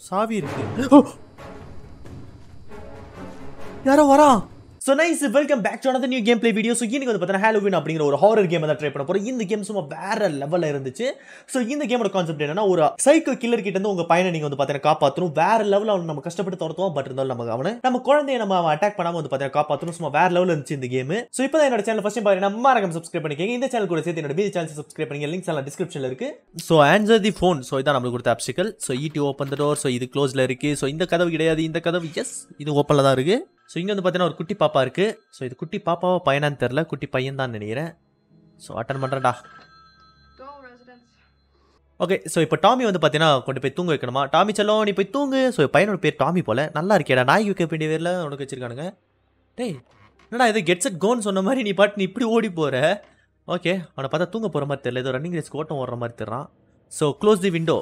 சாவி இருக்கு. யாரோ வரா so nice welcome back to another new game play video so இன்றைக்கி வந்து பார்த்தீங்கன்னா ஹாலோவின் அப்படிங்கிற ஒரு ஹாரர் கேம் தான் ட்ரை பண்ண போகிறோம் இந்த கேம் சும்மா வேற லெவலில் இருந்துச்சு. ஸோ இந்த கேமோட கான்செப்ட் என்னன்னா ஒரு சைக்கோ கில்லர் கிட்ட இருந்து உங்கள் பையனை நீங்கள் வந்து பார்த்தீங்கன்னா காப்பாற்றணும் வேற லெவலில் அவனை நம்ம கஷ்டப்பட்டு துரத்துவோம் பட் இருந்தாலும் நமக்கு அவனை நம்ம குழந்தைய நம்ம அவன் அட்டாக் பண்ணாம வந்து பார்த்தீங்கன்னா காப்பாற்றணும் சும்மா வேற லெவலில் இருந்துச்சு இந்த கேம் ஸோ இப்போ என்னோட சேனல் ஃபர்ஸ்ட் பாருங்க நம்ம மறக்காம சப்ஸ்கிரைப் பண்ணிக்கங்க. இந்த சேனல் கூட சேர்த்து என்னோட மீதி சேனல் சப்ஸ்கிரைப் பண்ணிங்க லிங்க்ஸ் எல்லாம் டிஸ்கிரிப்ஷனில் இருக்கு. So answer the phone so இதான் நம்மளுக்கு கொடுத்த ஆப்சிக்கல் ஸோ ஈடி ஓப்பன் த டோர் ஸோ இது க்ளோஸ்ல இருக்கு. ஸோ இந்த கதவு கிடையாது. இந்த கதவு எஸ் இது ஓப்பனில் தான் இருக்கு. ஸோ இங்கே வந்து பார்த்தீங்கன்னா ஒரு குட்டி பாப்பா இருக்கு. ஸோ இது குட்டி பாப்பாவா பையனான்னு தெரில குட்டி பையன் தான் நினைக்கிறேன் ஸோ அட்டன் பண்ணுறேன்டா. ஓகே ஸோ இப்போ டாமி வந்து பார்த்தீங்கன்னா கொண்டு போய் தூங்க வைக்கணுமா? டாமி செல்லம் நீ போய் தூங்கு. ஸோ பையனோட பேர் டாமி போல. நல்லா இருக்கேடா நாய் வைக்க வேண்டிய பேரில் உனக்கு வச்சிருக்கானுங்க. டேய் என்னடா இது கெட்ஸ் அட் கோன்னு சொன்ன மாதிரி நீ பாட்டு நீ இப்படி ஓடி போகிற ஓகே அவனை பார்த்தா தூங்க போகிற மாதிரி தெரியல. ஏதோ ரன்னிங் ரேஸ்க்கு ஓட்டம் ஓடுற மாதிரி தெரிறான் so close the window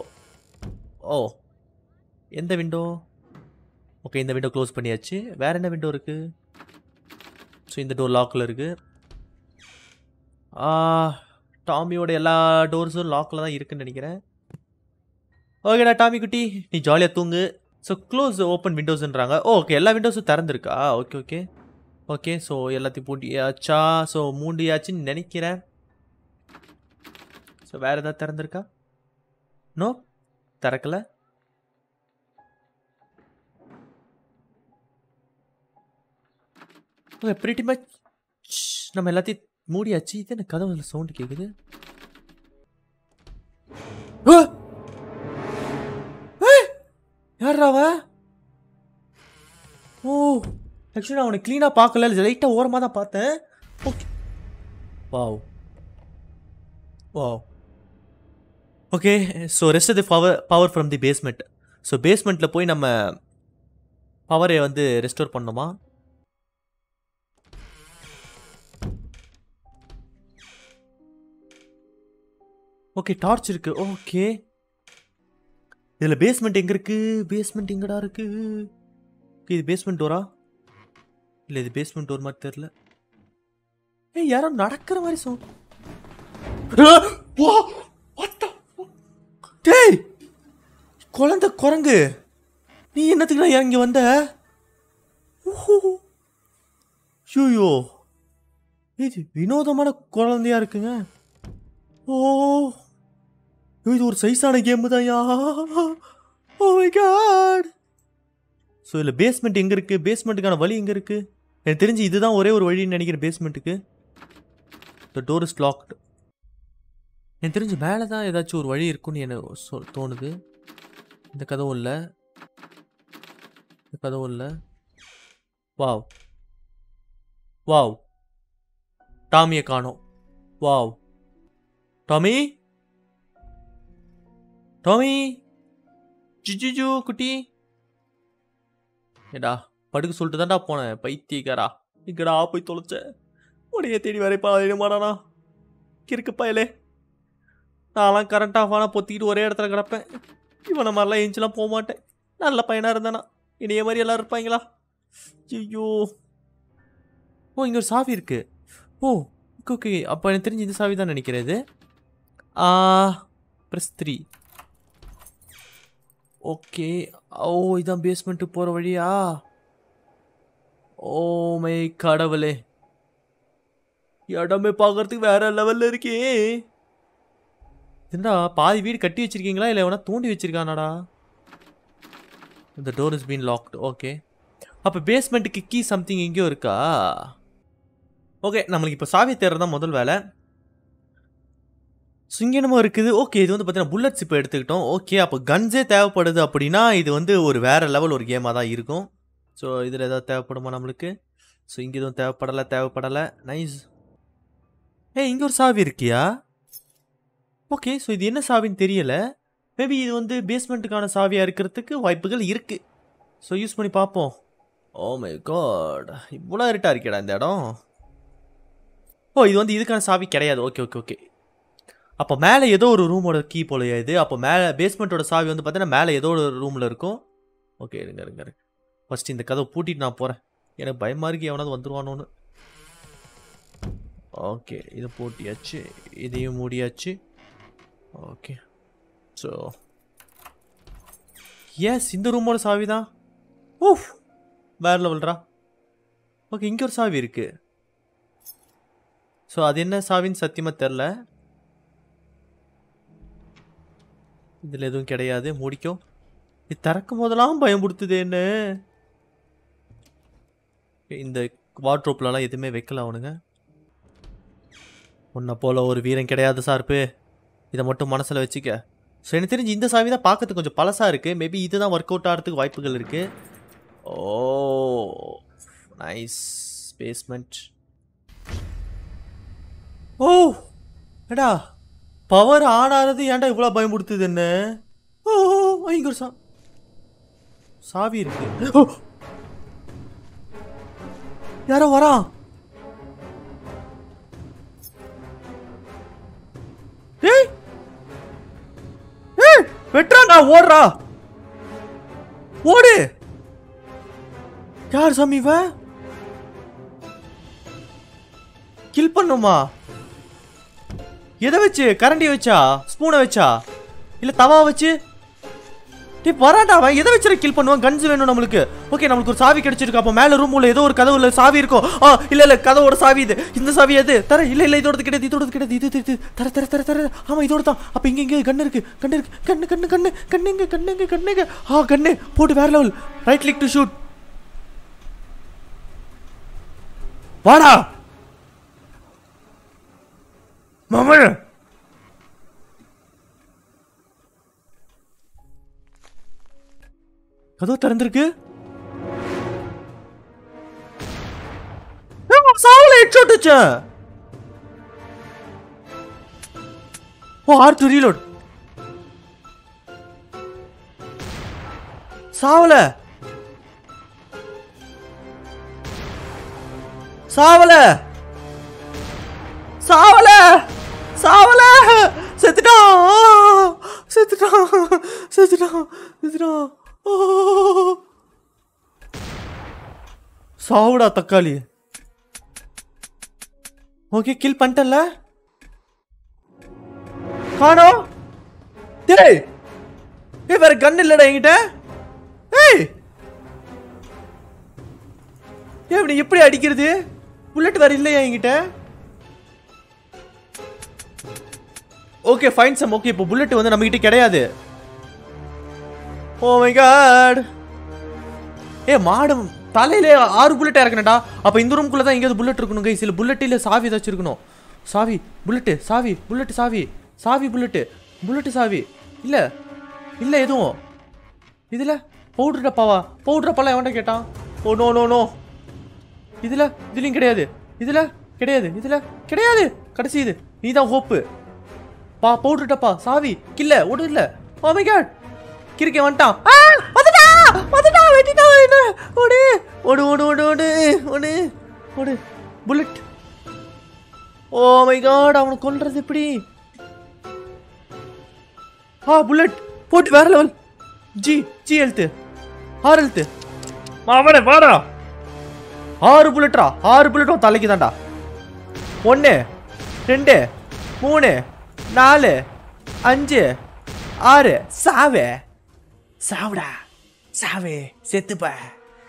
oh எந்த விண்டோ ஓகே இந்த விண்டோ க்ளோஸ் பண்ணியாச்சு. வேறு என்ன விண்டோ இருக்குது ஸோ இந்த டோர் லாக்கில் இருக்குது டாமியோட எல்லா டோர்ஸும் லாக்கில் தான் இருக்குன்னு நினைக்கிறேன். ஓகேடா டாமி குட்டி நீ ஜாலியாக தூங்கு. ஸோ க்ளோஸ் ஓப்பன் விண்டோஸ்ன்றாங்க ஓ ஓகே எல்லா விண்டோஸும் திறந்துருக்கா? ஓகே ஓகே ஓகே ஸோ எல்லாத்தையும் பூட்டியாச்சா ஸோ மூண்டியாச்சுன்னு நினைக்கிறேன். ஸோ வேறு எதாவது திறந்துருக்கா? நோ திறக்கல? ப்ரிட்டி மச் நம்ம எல்லாத்தையும் மூடியாச்சு. இது என்ன கதவுல சவுண்ட் கேட்குது ஆ! ஏய்! ஓ ஆக்சுவலி நான் அவனை க்ளீனாக பார்க்கல. லைட்டாக ஓரமாக தான் பார்த்தேன். Okay wow wow okay so rest the power power from the basement so பேஸ்மெண்ட்டில் போய் நம்ம பவரை வந்து ரெஸ்டோர் பண்ணோமா ஓகே டார்ச் இருக்கு. ஓகே இதில் பேஸ்மெண்ட் எங்கே இருக்கு? பேஸ்மெண்ட் எங்கடா இருக்கு? இது பேஸ்மெண்ட் டோரா இல்லை இது பேஸ்மெண்ட் டோர் மாதிரி தெரில ஏய் யாரோ நடக்கிற மாதிரி சோ டேய் குழந்தை குரங்கு. நீ என்னத்துக்கு நான் இறங்கி வந்த? ஐயோ இது வினோதமான குழந்தையா இருக்குங்க. ஓ. இது ஒரு சைஸான கேம் தான்யா oh oh my god so இதில் பேஸ்மெண்ட் எங்கே இருக்குது பேஸ்மெண்ட்டுக்கான வழி எங்கே இருக்குது எனக்கு தெரிஞ்சு இதுதான் ஒரே ஒரு வழின்னு நினைக்கிறேன் பேஸ்மெண்ட்டுக்கு த டோர் இஸ் லாக்டு எனக்கு தெரிஞ்சு மேலே தான் ஏதாச்சும் ஒரு வழி இருக்குன்னு எனக்கு தோணுது. இந்த கதவும் இல்லை. இந்த கதவும் இல்லை. வாவ் வாவ் டாமியை காணோம். Wow Tommy? டோமி ஜிஜிஜு குட்டி. ஏடா படுக்க சொல்லிட்டு தான்டா போனேன் பைத்தியக்காரா. இங்கடா போய் தொலைச்ச? உடைய தேடி வரைப்பா மாடானா கிறுக்கு பயலே. நான்லாம் கரண்ட் ஆஃப் ஆனால் பொத்திக்கிட்டு ஒரே இடத்துல கிடப்பேன். இவனை மாதிரிலாம் ஏஞ்சிலாம் போக மாட்டேன். நல்ல பையனாக இருந்தானா. இனிய மாதிரி எல்லாம் இருப்பாங்களா? ஐயோ ஓ இங்கே ஒரு சாவி இருக்கு. ஓ ஓகே ஓகே அப்போ எனக்கு தெரிஞ்சு இந்த சாவி தான் நினைக்கிறது ah press three okay. Oh இதான் பேஸ்மெண்ட்டு போகிற வழியா? ஓ மை கடவுளே. இடமே பார்க்கறதுக்கு வேற லெவலில் இருக்கே. என்னடா பாதி வீடு கட்டி வச்சிருக்கீங்களா? இல்லை எவனா தூண்டி வச்சிருக்கானாடா? இந்த door is been locked okay அப்போ பேஸ்மெண்ட்டுக்கு கீ சம்திங் எங்கேயோ இருக்கா? ஓகே நம்மளுக்கு இப்போ சாவி தேடுறது தான் முதல் வேலை. சுங்கினமும் இருக்குது. ஓகே இது வந்து பார்த்தீங்கன்னா புல்லட்ஸ் இப்போ எடுத்துக்கிட்டோம். ஓகே அப்போ கன்ஸே தேவைப்படுது அப்படின்னா இது வந்து ஒரு வேறு லெவல் ஒரு கேமாக தான் இருக்கும். ஸோ இதில் ஏதாவது தேவைப்படுமா நம்மளுக்கு? ஸோ இங்கே எதுவும் தேவைப்படலை தேவைப்படலை. நைஸ் ஏ இங்கே ஒரு சாவி இருக்கியா? ஓகே ஸோ இது என்ன சாவின்னு தெரியலை. மேபி இது வந்து பேஸ்மெண்ட்டுக்கான சாவியாக இருக்கிறதுக்கு வாய்ப்புகள் இருக்குது ஸோ யூஸ் பண்ணி பார்ப்போம். Oh ஓ மை காட் இவ்வளோ இருட்டாக இருக்கேடா இந்த இடம். ஓ இது வந்து இதுக்கான சாவி கிடையாது. ஓகே ஓகே ஓகே அப்போ மேலே ஏதோ ஒரு ரூமோட கீ போலையா இது. அப்போ மேலே பேஸ்மெண்ட்டோட சாவி வந்து பார்த்தீங்கன்னா மேலே ஏதோ ஒரு ரூமில் இருக்கும். ஓகே இருங்க இருங்க இருங்க. ஃபஸ்ட் இந்த கதவை பூட்டிட்டு நான் போகிறேன் எனக்கு பயமாக இருக்கு எவனாவது வந்துருவானோன்னு. ஓகே இதை பூட்டியாச்சு. இதையும் மூடியாச்சு. ஓகே ஸோ எஸ் இந்த ரூமோட சாவி தான் ஊஃப் வேற லெவல்ரா ஓகே இங்கே ஒரு சாவி இருக்கு. ஸோ அது என்ன சாவின்னு சத்தியமாக தெரில இதில் எதுவும் கிடையாது முடிக்கும் இது திறக்கும் போதெல்லாம் பயமுடுத்துது என்ன? இந்த வார்ட்ரோப்லலாம் எதுவுமே வைக்கல அவனுங்க. உன்னை போல் ஒரு வீரன் கிடையாது சார்ப்பு இதை மட்டும் மனசில் வச்சுக்க. ஸோ எனக்கு தெரிஞ்சு இந்த சாவி தான் பார்க்கறதுக்கு கொஞ்சம் பழசாக இருக்குது மேபி இதுதான் ஒர்க் அவுட் ஆகிறதுக்கு வாய்ப்புகள் இருக்குது ஓ nice basement O Etah. Power on ஆனது ஏன்டா இவ்வளோ பயமுடுத்துது என்ன? ஓ இங்க சா சாவி இருக்கு. யாரோ வரா? ஏய்! ஏய்! வெட்டுறான்டா ஓடுறா. ஓடு! யார் சாமி இவ? கில் பண்ணுமா? எதை வச்சு? கரண்டி வச்சா? ஸ்பூனை வச்சா? இல்லை தவா வச்சு? டேய் வரான்டா அவன் எதை வச்சு கில் பண்ணுவான்? கன்ஸ் வேணும் நம்மளுக்கு. ஓகே நம்மளுக்கு ஒரு சாவி கிடைச்சிருக்கு. அப்போ மேலே ரூம் உள்ள ஏதோ ஒரு கதவுல சாவி இருக்கும். ஆ இல்லை இல்லை கதவோட சாவி இது. இந்த சாவி அது. தர இல்லை இல்லை இதோட கிடையாது இதோட கிடையாது இது இது, இது. தர தர தர தர. ஆமாம் இதோட தான் அப்ப இங்க இங்க கண்ணு இருக்கு. கண்ணு இருக்கு. கண்ணு கண்ணு கண்ணு கண்ணுங்க கண்ணுங்க கண்ணுங்க ஆ கண்ணு போட்டு வேற level right click to shoot வாடா! மாமா கதவு திறந்திருக்கு? சாவல headshot O R to reload சாவல. சாவல. சாவல. செத்துட்டான் செத்துட்டான் செத்துட்டான் செத்துட்டான் ஓ. சாவுடா தக்காளி. ஓகே கில் பண்ணிட்டல காணோ? டேய் ஏய் வேற கன் இல்லடா என்கிட்ட. ஏய். ஏய் இப்படி எப்படி அடிக்கிறது? புல்லட் வேற இல்லையா என்கிட்ட? ஓகே ஃபைன் சம் ஓகே இப்போ புல்லட் வந்து நம்மகிட்ட கிடையாது. ஓ மை காட் ஏ மாடு தலையில ஆறு புல்லட் இறக்கணும்டா அப்போ இந்த ரூம்குள்ள தான் எங்கேயாவது புல்லட் இருக்கணும் கைஸ் இல்லை புல்லட் இல்லை சாவி ஏதாச்சும் இருக்கணும். சாவி புல்லட்டு சாவி புல்லட் சாவி. சாவி புல்லட்டு புல்லட்டு சாவி. இல்லை இல்லை எதுவும். இதில் பவுடர் டப்பாவா பவுடர் டப்பாலாம் எவன்டா கேட்டான்? Oh, oh no no no இதில் இதுலேயும் கிடையாது. இதில் கிடையாது. இதில் கிடையாது. கடைசி இது. நீ தான் ஹோப்பு பா போட்டுட்டப்பா சாவி கில்ல ஒன்றும் இல்லை. ஓ oh மை காட் கிறுக்கே வந்துட்டான். ஆ வந்துட்டா வந்துட்டா வெட்டிட்டா என்ன? ஓடு ஓடு ஓடு ஓடு ஓடு ஓடு ஓடு. புல்லட் ஓ மை காட் அவனை கொல்றது எப்படி? ஆ புல்லட் போட்டு வேற லெவல் ஜி ஜி எழுத்து ஆறு எழுத்து அவனே வாடா. ஆறு புல்லட்ரா ஆறு புல்லட்டும் தலைக்கு தான்டா ஒன்று ரெண்டு மூணு நாலு அஞ்சு ஆறு. சாவே. சாவுடா. சாவே. செத்துப்ப.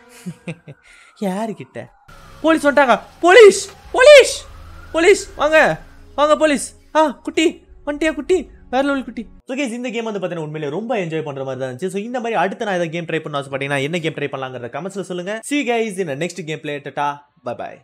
யாருக்கிட்ட போலீஸ் வந்துட்டாங்க. போலீஸ்! போலீஸ்! போலீஸ்! வாங்க. வாங்க போலீஸ். ஆ குட்டி. வந்துட்டியா குட்டி? வேற லெவல் குட்டி. ஓகே இந்த கேம் வந்து பார்த்தீங்கன்னா உண்மையிலே ரொம்ப என்ஜாய் பண்ற மாதிரி தான் இருந்துச்சு. ஸோ இந்த மாதிரி அடுத்து நான் ஏதாவது கேம் ட்ரை பண்ண ஆசைப்பட்டீங்கன்னா என்ன கேம் ட்ரை பண்ணலாங்கிறத கமெண்ட்ஸில் சொல்லுங்க. See guys in next game play tata bye bye